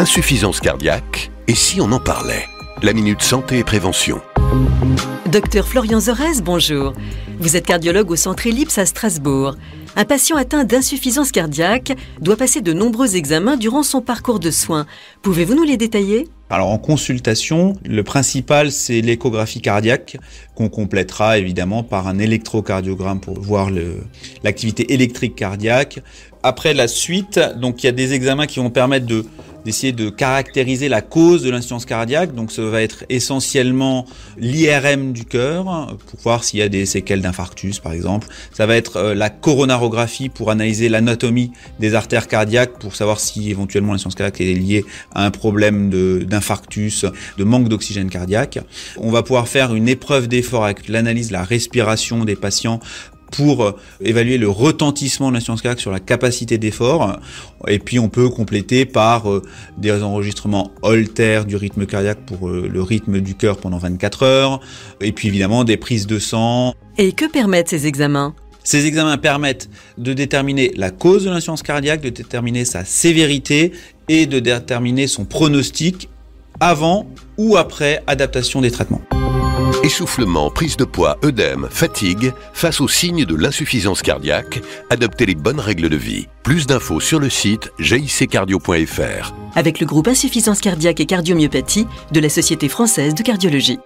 Insuffisance cardiaque, et si on en parlait? La Minute Santé et Prévention. Docteur Florian Zorez, bonjour. Vous êtes cardiologue au Centre Ellipse à Strasbourg. Un patient atteint d'insuffisance cardiaque doit passer de nombreux examens durant son parcours de soins. Pouvez-vous nous les détailler? Alors en consultation, le principal c'est l'échographie cardiaque qu'on complétera évidemment par un électrocardiogramme pour voir l'activité électrique cardiaque. Après la suite, donc il y a des examens qui vont permettre de d'essayer de caractériser la cause de l'insuffisance cardiaque. Donc ça va être essentiellement l'IRM du cœur pour voir s'il y a des séquelles d'infarctus par exemple. Ça va être euh, la coronarographie pour analyser l'anatomie des artères cardiaques pour savoir si éventuellement l'insuffisance cardiaque est liée à un problème d'infarctus, de, manque d'oxygène cardiaque. On va pouvoir faire une épreuve d'effort avec l'analyse de la respiration des patients pour euh, évaluer le retentissement de l'insuffisance cardiaque sur la capacité d'effort. Et puis on peut compléter par euh, des enregistrements Holter du rythme cardiaque pour euh, le rythme du cœur pendant 24 heures. Et puis évidemment des prises de sang. Et que permettent ces examens? Ces examens permettent de déterminer la cause de l'insuffisance cardiaque, de déterminer sa sévérité et de déterminer son pronostic avant ou après adaptation des traitements. Essoufflement, prise de poids, œdème, fatigue, face aux signes de l'insuffisance cardiaque, adoptez les bonnes règles de vie. Plus d'infos sur le site giccardio.fr. Avec le groupe Insuffisance cardiaque et cardiomyopathie de la Société française de cardiologie.